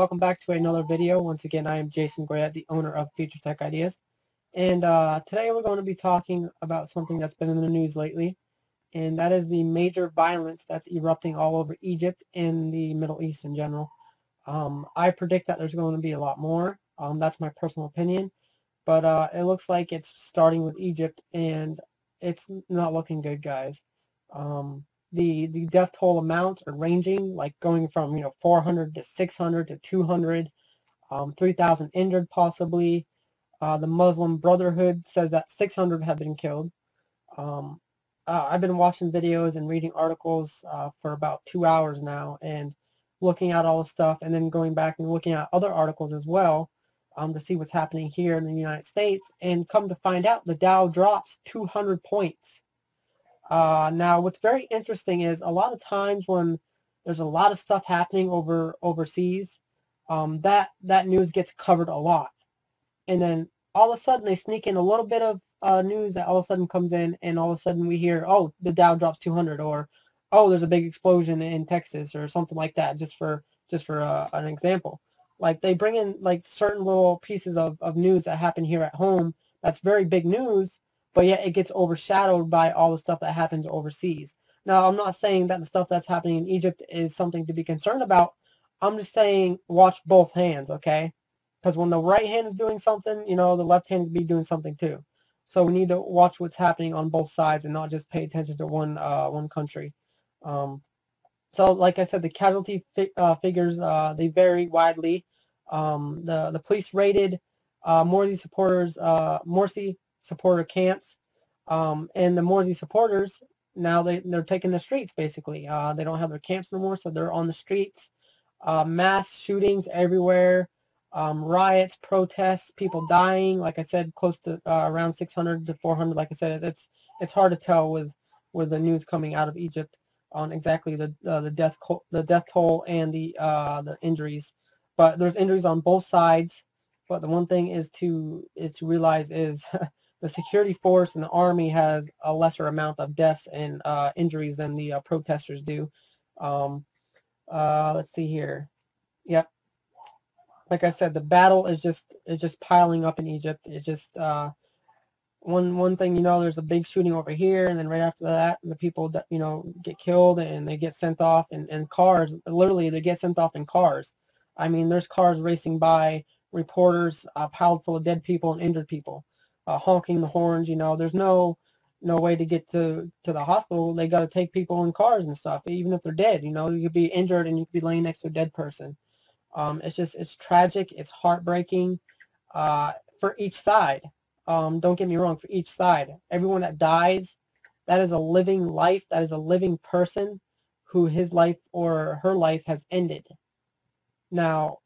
Welcome back to another video. Once again, I am Jason Goyette, the owner of Future Tech Ideas. And uh, today we're going to be talking about something that's been in the news lately, and that is the major violence that's erupting all over Egypt and the Middle East in general. Um, I predict that there's going to be a lot more. Um, that's my personal opinion. But uh, it looks like it's starting with Egypt, and it's not looking good, guys. Um, the the death toll amounts are ranging like going from you know 400 to 600 to 200 um, 3000 injured possibly uh, the muslim brotherhood says that 600 have been killed um, uh, i've been watching videos and reading articles uh, for about two hours now and looking at all the stuff and then going back and looking at other articles as well um, to see what's happening here in the united states and come to find out the dow drops 200 points. Uh, now, what's very interesting is a lot of times when there's a lot of stuff happening over overseas, um, that that news gets covered a lot, and then all of a sudden they sneak in a little bit of uh, news that all of a sudden comes in, and all of a sudden we hear, oh, the Dow drops 200, or oh, there's a big explosion in Texas, or something like that, just for just for uh, an example. Like they bring in like certain little pieces of, of news that happen here at home that's very big news, but yet it gets overshadowed by all the stuff that happens overseas. Now, I'm not saying that the stuff that's happening in Egypt is something to be concerned about. I'm just saying watch both hands, okay? Because when the right hand is doing something, you know, the left hand could be doing something too. So we need to watch what's happening on both sides and not just pay attention to one uh, one country. Um, so, like I said, the casualty fi uh, figures uh, they vary widely. Um, the the police raided uh, Morsi supporters uh, Morsi supporter camps. Um, and the Morsi supporters, now they, they're taking the streets, basically. Uh, they don't have their camps no more, so they're on the streets. Uh, mass shootings everywhere. Um, riots, protests, people dying. Like I said, close to uh, around 600 to 400. Like I said, it's it's hard to tell with with the news coming out of Egypt on exactly the uh, the death the death toll and the uh, the injuries. But there's injuries on both sides. But the one thing is to is to realize is the security force and the army has a lesser amount of deaths and uh, injuries than the uh, protesters do. Um, uh, let's see here. Yep. Like I said, the battle is just is just piling up in Egypt. It just uh, one one thing you know, there's a big shooting over here, and then right after that, the people you know get killed and they get sent off in, in cars. Literally, they get sent off in cars. I mean, there's cars racing by, reporters uh, piled full of dead people and injured people uh, honking the horns. You know, there's no no way to get to to the hospital. They got to take people in cars and stuff, even if they're dead. You know, you could be injured and you could be laying next to a dead person. Um, it's just it's tragic. It's heartbreaking uh, for each side. Um, don't get me wrong. For each side, everyone that dies, that is a living life. That is a living person who his life or her life has ended. Now,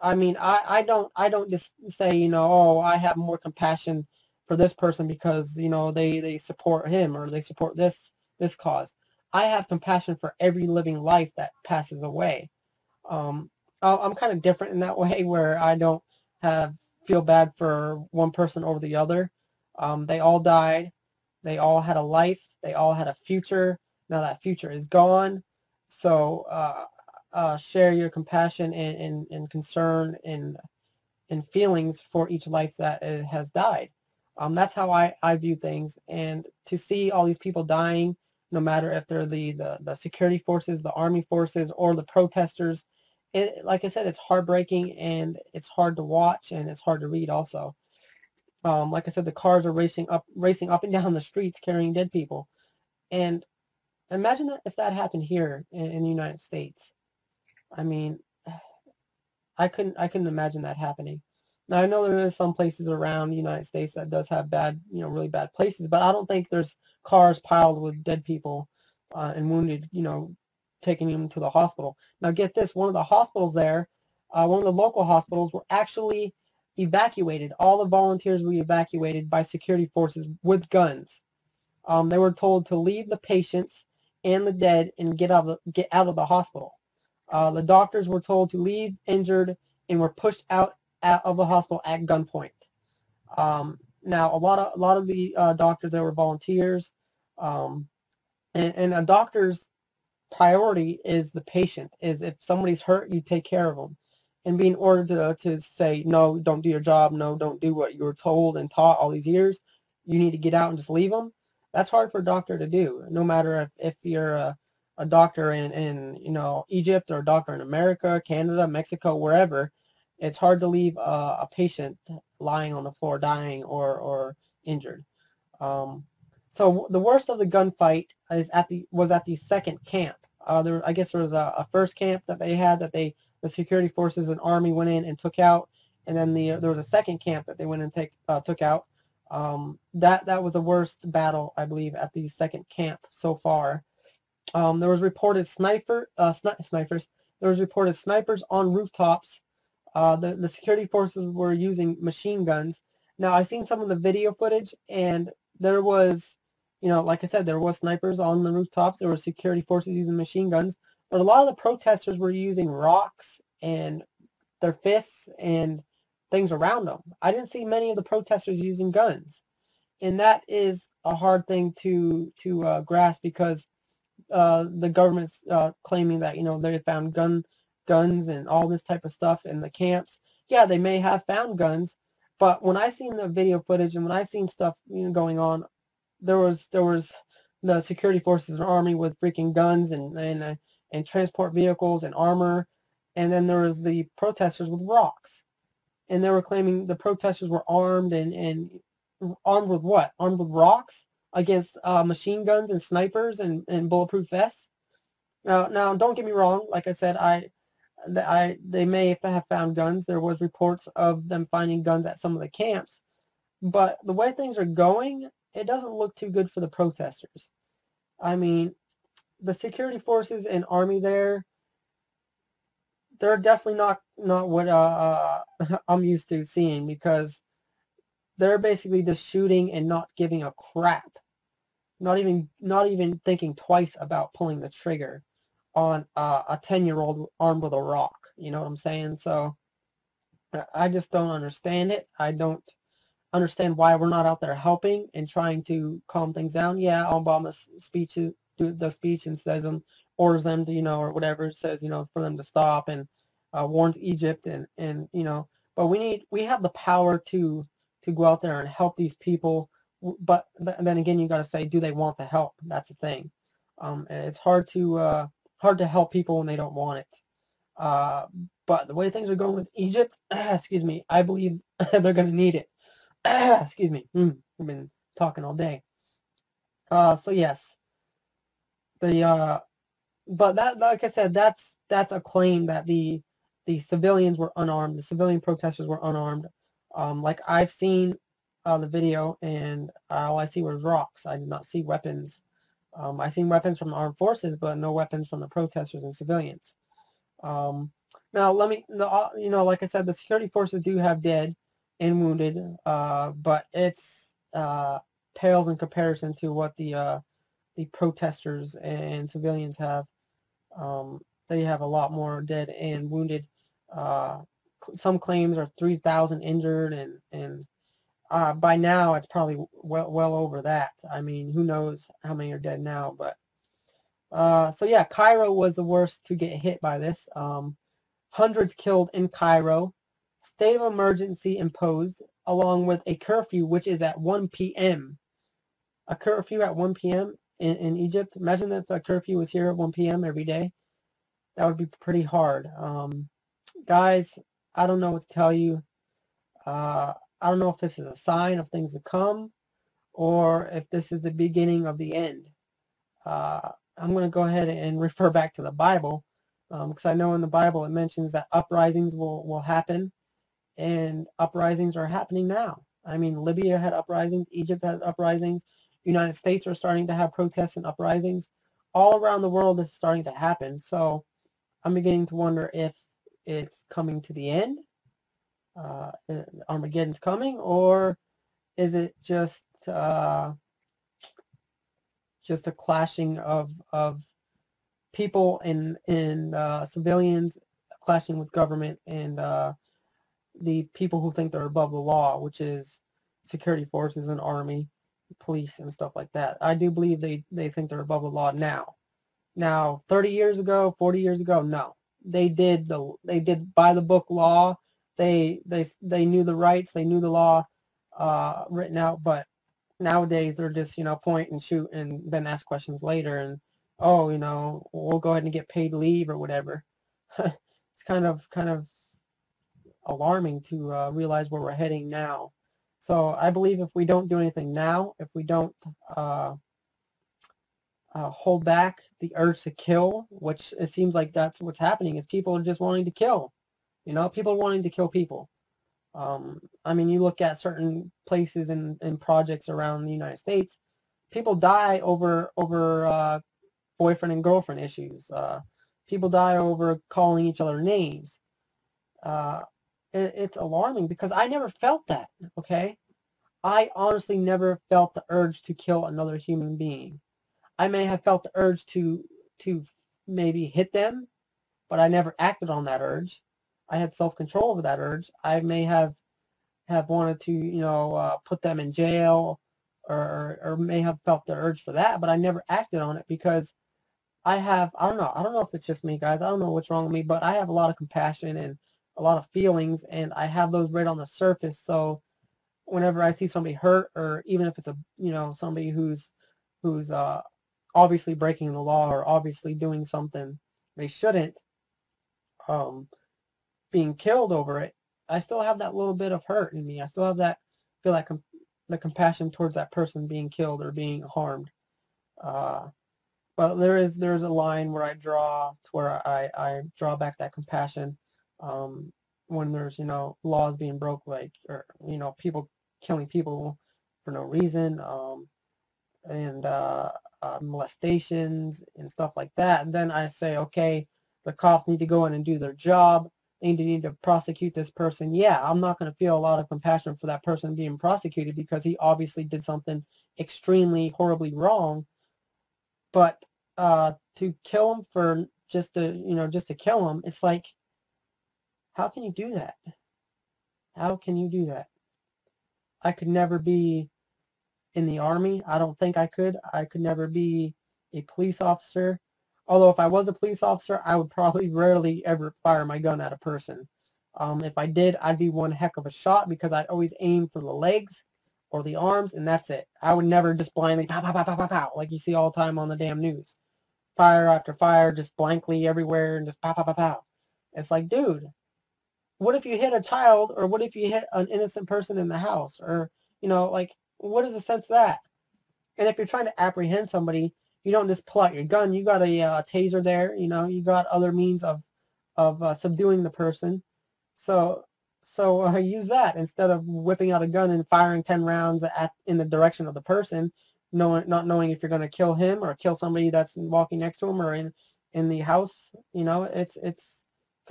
I mean, I, I don't I don't just say you know oh I have more compassion for this person because you know they they support him or they support this this cause. I have compassion for every living life that passes away. Um, I'm kind of different in that way where I don't have feel bad for one person over the other. Um, they all died. They all had a life. They all had a future. Now that future is gone. So uh, uh, share your compassion and, and, and concern and, and feelings for each life that has died. Um, that's how I, I view things. And to see all these people dying, no matter if they're the, the, the security forces, the army forces, or the protesters, it, like I said, it's heartbreaking and it's hard to watch and it's hard to read also. Um, like I said, the cars are racing up, racing up and down the streets carrying dead people. And imagine that if that happened here in, in the United States. I mean, I couldn't I couldn't imagine that happening. Now I know there is some places around the United States that does have bad, you know, really bad places, but I don't think there's cars piled with dead people uh, and wounded, you know, taking them to the hospital. Now get this, one of the hospitals there, uh, one of the local hospitals were actually evacuated. All the volunteers were evacuated by security forces with guns. Um, they were told to leave the patients and the dead and get out of the, get out of the hospital. Uh, the doctors were told to leave injured and were pushed out, out of the hospital at gunpoint. Um, now, a lot of a lot of the uh, doctors there were volunteers, um, and, and doctor's priority is the patient. Is if somebody's hurt, you take care of them, and being ordered to to say no, don't do your job, no, don't do what you were told and taught all these years. You need to get out and just leave them. That's hard for a doctor to do, no matter if, if you're a, a doctor in, in you know Egypt or a doctor in America, Canada, Mexico, wherever. It's hard to leave a, a patient lying on the floor dying or, or injured. Um, so the worst of the gunfight is at the was at the second camp. Uh, there, I guess there was a, a, first camp that they had that they the security forces and army went in and took out, and then the there was a second camp that they went and take uh, took out. Um, that that was the worst battle I believe at the second camp so far. Um, there was reported sniper uh, sni snipers. There was reported snipers on rooftops uh, the, the security forces were using machine guns. Now, I've seen some of the video footage, and there was, you know, like I said, there were snipers on the rooftops. There were security forces using machine guns. But a lot of the protesters were using rocks and their fists and things around them. I didn't see many of the protesters using guns. And that is a hard thing to to uh, grasp because uh, the government's uh, claiming that, you know, they found gun guns and all this type of stuff in the camps. Yeah, they may have found guns, but when I seen the video footage and when I seen stuff you know, going on, there was there was the security forces and army with freaking guns and and uh, and transport vehicles and armor, and then there was the protesters with rocks, and they were claiming the protesters were armed and and armed with what? Armed with rocks against uh, machine guns and snipers and and bulletproof vests. Now, now, don't get me wrong. Like I said, I I, they may have found guns. There was reports of them finding guns at some of the camps. But the way things are going, it doesn't look too good for the protesters. I mean, the security forces and army there, they're definitely not not what uh, uh I'm used to seeing because they're basically just shooting and not giving a crap. Not even not even thinking twice about pulling the trigger on uh, a 10 year old armed with a rock. You know what I'm saying? So I just don't understand it. I don't understand why we're not out there helping and trying to calm things down. Yeah, Obama's speech do the speech and says them orders them to you know or whatever says you know for them to stop and uh, warns Egypt and and you know but we need we have the power to to go out there and help these people but then again you got to say do they want the help that's the thing um, it's hard to uh, hard to help people when they don't want it. Uh, but the way things are going with Egypt, excuse me, I believe they're going to need it. excuse me. Mm, I've been talking all day. Uh, so yes, the uh, but that, like I said, that's that's a claim that the the civilians were unarmed. The civilian protesters were unarmed. Um, like I've seen uh, the video, and all I see was rocks. I did not see weapons um, I seen weapons from the armed forces, but no weapons from the protesters and civilians. Um, now, let me, uh, you know, like I said, the security forces do have dead and wounded, uh, but it's uh, pales in comparison to what the uh, the protesters and civilians have. Um, they have a lot more dead and wounded. Uh, some claims are 3,000 injured and and uh, by now it's probably well well over that. I mean, who knows how many are dead now? But uh, so yeah, Cairo was the worst to get hit by this. Um, hundreds killed in Cairo. State of emergency imposed, along with a curfew, which is at 1 p.m. A curfew at 1 p.m. in, in Egypt. Imagine if a curfew was here at 1 p.m. every day. That would be pretty hard. Um, guys, I don't know what to tell you. Uh, I don't know if this is a sign of things to come or if this is the beginning of the end. Uh, I'm going to go ahead and refer back to the Bible because um, I know in the Bible it mentions that uprisings will, will happen and uprisings are happening now. I mean, Libya had uprisings, Egypt had uprisings, United States are starting to have protests and uprisings. All around the world is starting to happen. So I'm beginning to wonder if it's coming to the end uh, Armageddon's coming, or is it just uh, just a clashing of of people and and uh, civilians clashing with government and uh, the people who think they're above the law, which is security forces and army, police and stuff like that. I do believe they they think they're above the law now. Now, 30 years ago, 40 years ago, no. They did the they did by the book law. They they they knew the rights, they knew the law uh, written out, but nowadays they're just, you know, point and shoot and then ask questions later and oh, you know, we'll go ahead and get paid leave or whatever. it's kind of kind of alarming to uh, realize where we're heading now. So I believe if we don't do anything now, if we don't uh, uh, hold back the urge to kill, which it seems like that's what's happening, is people are just wanting to kill. You know, people are wanting to kill people. Um, I mean, you look at certain places and, and projects around the United States, people die over over uh, boyfriend and girlfriend issues. Uh, people die over calling each other names. Uh, it's alarming because I never felt that. Okay, I honestly never felt the urge to kill another human being. I may have felt the urge to to maybe hit them, but I never acted on that urge. I had self-control over that urge. I may have have wanted to, you know, uh, put them in jail or, or may have felt the urge for that, but I never acted on it because I have, I don't know, I don't know if it's just me, guys. I don't know what's wrong with me, but I have a lot of compassion and a lot of feelings, and I have those right on the surface. So whenever I see somebody hurt, or even if it's a, you know, somebody who's who's uh, obviously breaking the law or obviously doing something they shouldn't, um, being killed over it, I still have that little bit of hurt in me. I still have that feel like com- the compassion towards that person being killed or being harmed. Uh, but there is there's a line where I draw to where I, I draw back that compassion um, when there's you know laws being broke like or you know people killing people for no reason um, and uh, uh, molestations and stuff like that. And then I say, okay, the cops need to go in and do their job. They need to, prosecute this person. Yeah, I'm not going to feel a lot of compassion for that person being prosecuted because he obviously did something extremely horribly wrong but uh, to kill him for just to you know just to kill him, it's like, how can you do that? How can you do that? I could never be in the army. I don't think I could. I could never be a police officer. Although if I was a police officer, I would probably rarely ever fire my gun at a person. Um, if I did, I'd be one heck of a shot because I'd always aim for the legs or the arms, and that's it. I would never just blindly pow, pow, pow, pow, pow, pow, like you see all the time on the damn news. Fire after fire, just blankly everywhere, and just pow, pow, pow, pow. It's like, dude, what if you hit a child, or what if you hit an innocent person in the house, or you know, like, what is the sense of that? And if you're trying to apprehend somebody, you don't just pull out your gun. You got a uh, taser there. You know, you got other means of of uh, subduing the person. So so uh, use that instead of whipping out a gun and firing 10 rounds at in the direction of the person, knowing not knowing if you're going to kill him or kill somebody that's walking next to him or in in the house. You know, it's it's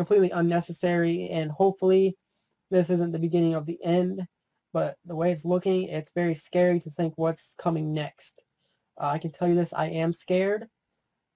completely unnecessary, and hopefully, this isn't the beginning of the end. But the way it's looking, it's very scary to think what's coming next. Uh, I can tell you this: I am scared,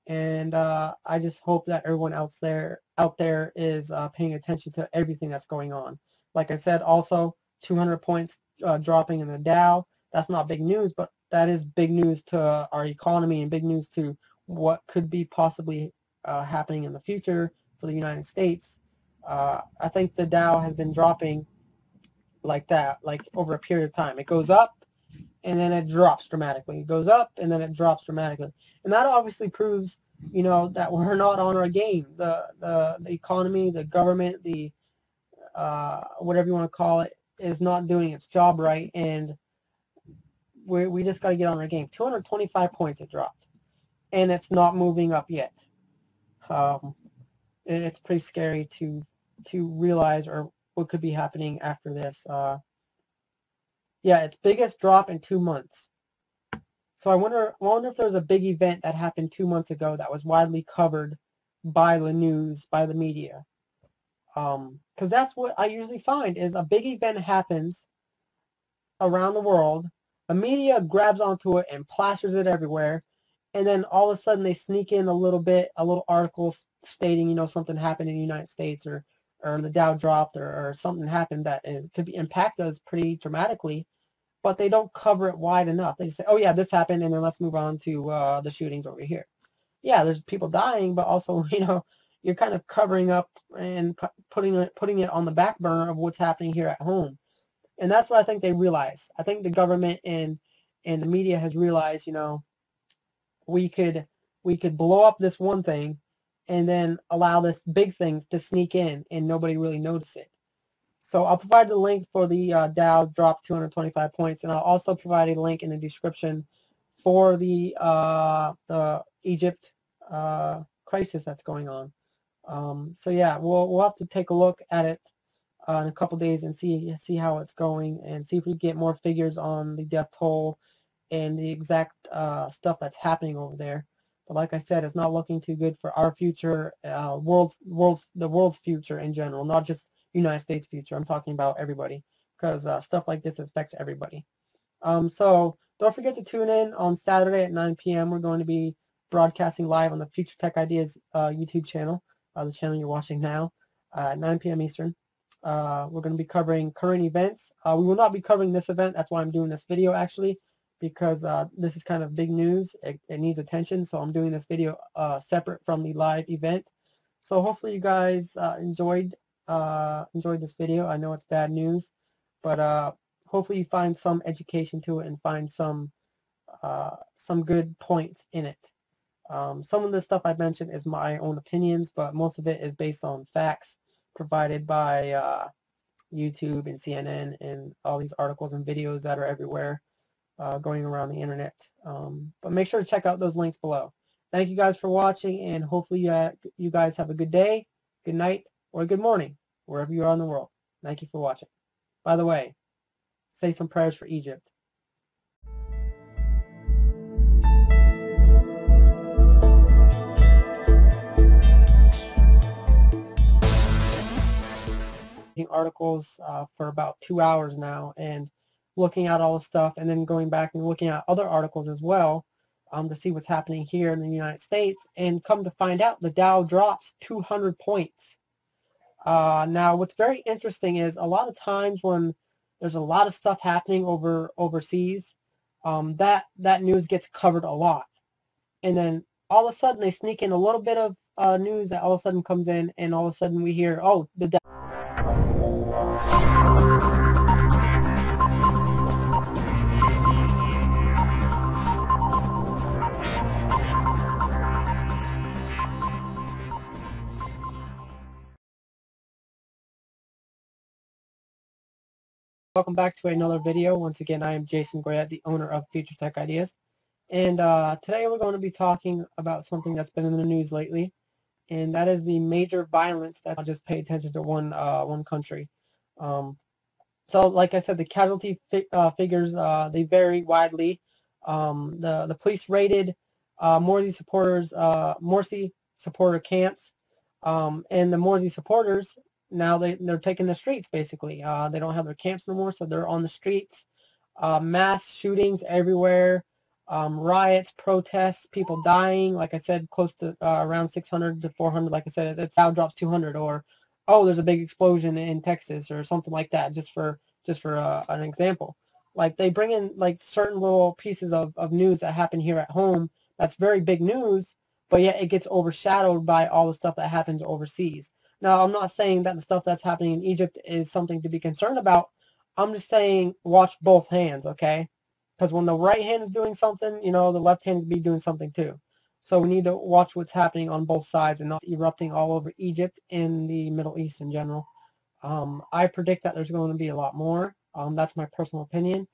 and uh, I just hope that everyone else there out there is uh, paying attention to everything that's going on. Like I said, also 200 points uh, dropping in the Dow. That's not big news, but that is big news to our economy and big news to what could be possibly uh, happening in the future for the United States. Uh, I think the Dow has been dropping like that, like over a period of time. It goes up and then it drops dramatically. It goes up and then it drops dramatically. And that obviously proves, you know, that we're not on our game. The the, the economy, the government, the uh, whatever you want to call it, is not doing its job right, and we we just got to get on our game. 225 points it dropped, and it's not moving up yet. Um, it's pretty scary to to realize or what could be happening after this. Uh, yeah, its biggest drop in two months. So I wonder, I wonder if there was a big event that happened two months ago that was widely covered by the news, by the media. Because um, that's what I usually find is a big event happens around the world. The media grabs onto it and plasters it everywhere. And then all of a sudden they sneak in a little bit, a little article stating, you know, something happened in the United States or or the Dow dropped or, or something happened that is, could be impact us pretty dramatically, but they don't cover it wide enough. They just say, oh yeah, this happened, and then let's move on to uh, the shootings over here. Yeah, there's people dying, but also, you know, you're kind of covering up and putting it putting it on the back burner of what's happening here at home, and that's what I think they realize. I think the government and and the media has realized, you know, we could we could blow up this one thing and then allow this big things to sneak in and nobody really notice it. So I'll provide the link for the uh, Dow drop 225 points, and I'll also provide a link in the description for the uh, the Egypt uh, crisis that's going on. Um, so yeah, we'll we'll have to take a look at it uh, in a couple days and see see how it's going and see if we get more figures on the death toll and the exact uh, stuff that's happening over there. But like I said, it's not looking too good for our future, uh, world, world's, the world's future in general, not just United States future. I'm talking about everybody because uh, stuff like this affects everybody. Um, so don't forget to tune in on Saturday at 9 p.m. We're going to be broadcasting live on the Future Tech Ideas uh, YouTube channel, uh, the channel you're watching now, uh, at 9 p.m. Eastern. Uh, we're going to be covering current events. We will not be covering this event. That's why I'm doing this video actually because uh, this is kind of big news. It, it, needs attention, so I'm doing this video uh, separate from the live event. So hopefully you guys uh, enjoyed uh, enjoyed this video. I know it's bad news, but uh, hopefully you find some education to it and find some uh, some good points in it. Um, some of the stuff I mentioned is my own opinions, but most of it is based on facts provided by YouTube and CNN and all these articles and videos that are everywhere uh, going around the internet. Um, but make sure to check out those links below. Thank you guys for watching, and hopefully uh, you guys have a good day, good night, or good morning, wherever you are in the world. Thank you for watching. By the way, say some prayers for Egypt. articles uh, for about two hours now, and looking at all the stuff and then going back and looking at other articles as well um, to see what's happening here in the United States and come to find out the Dow drops 200 points. Uh, now what's very interesting is a lot of times when there's a lot of stuff happening over overseas, um, that, that news gets covered a lot. And then all of a sudden they sneak in a little bit of uh, news that all of a sudden comes in and all of a sudden we hear, oh, the Dow Welcome back to another video. Once again, I am Jason Goyette, the owner of Future Tech Ideas. And uh, today we're going to be talking about something that's been in the news lately, and that is the major violence that I'll just pay attention to one uh, one country. Um, so, like I said, the casualty fi uh, figures uh, they vary widely. Um, the the police raided uh, Morsi supporters uh, Morsi supporter camps, um, and the Morsi supporters now they, they're taking the streets basically. Uh, they don't have their camps no more, so they're on the streets. Uh, mass shootings everywhere, um, riots, protests, people dying. Like I said, close to uh, around 600 to 400. Like I said, it's now drops 200. Or oh, there's a big explosion in Texas or something like that. Just for just for uh, an example. Like they bring in like certain little pieces of, of news that happen here at home. That's very big news, but yet it gets overshadowed by all the stuff that happens overseas. Now, I'm not saying that the stuff that's happening in Egypt is something to be concerned about. I'm just saying watch both hands, okay? Because when the right hand is doing something, you know, the left hand could be doing something too. So we need to watch what's happening on both sides and not erupting all over Egypt and the Middle East in general. Um, I predict that there's going to be a lot more. Um, that's my personal opinion.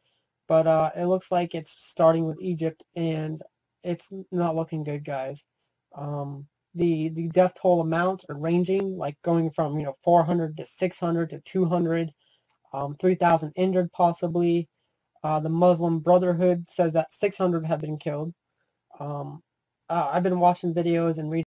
But uh, it looks like it's starting with Egypt, and it's not looking good, guys. Um, the the death toll amounts are ranging, like going from you know 400 to 600 to 200, um, 3,000 injured possibly. Uh, the Muslim Brotherhood says that 600 have been killed. Um, uh, I've been watching videos and reading.